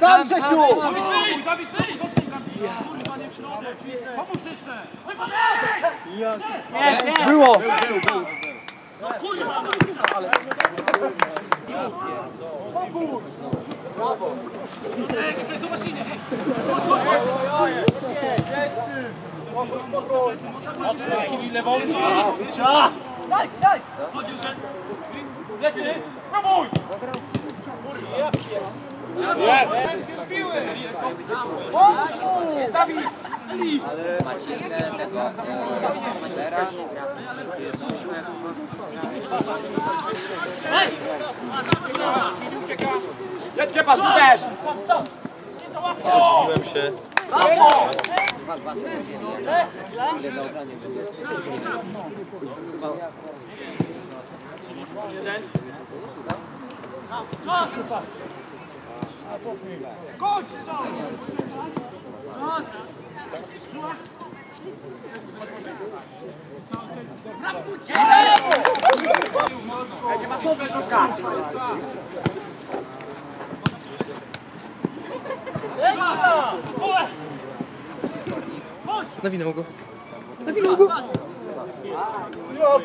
Sam Grzesiu! Dawid, wyjdź! Kurwa, nie w środek! Pomóż jeszcze! Jest, Było! No kurwa! Ale... Pokój! Brawo! Ej, czekaj, zobacz inny! Chodź, chodź, chodź! Jedź ty! Można lewą? Cza! Daj, daj! Chodź już! Lecy! Spróbuj! Kurwa, ja piję! Pomóż mu! Zabij! Ale macie tego... Macera? Hej! Dzieckie pas, uderz! Sam, sam! Przyszliłem się. Brawo! 2-2 sekundy. Ile na obranie 20? Kończ! Nie ma słowa do karty. Nawinął go. Nawinął go. Yok.